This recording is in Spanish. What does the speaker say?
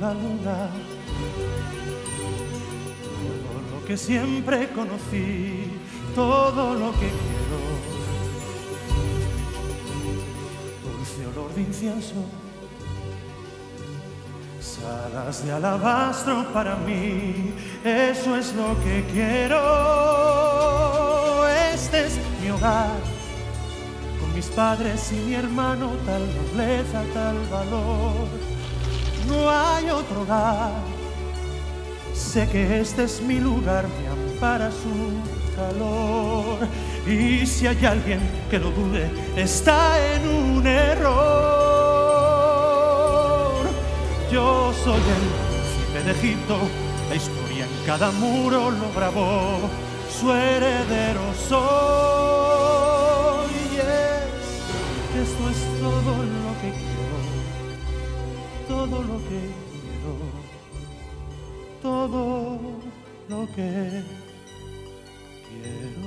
la luna. Todo lo que siempre conocí, todo lo que quiero. Dulce olor de incienso, salas de alabastro para mí, eso es lo que quiero. Este es mi hogar mis padres y mi hermano, tal nobleza, tal valor. No hay otro. Sé que este es mi lugar, me ampara su calor. Y si hay alguien que lo dude, está en un error. Yo soy el príncipe de Egipto, la historia en cada muro lo grabó, su heredero soy. Y es que esto es todo lo que quiero, todo lo que todo, lo que quiero.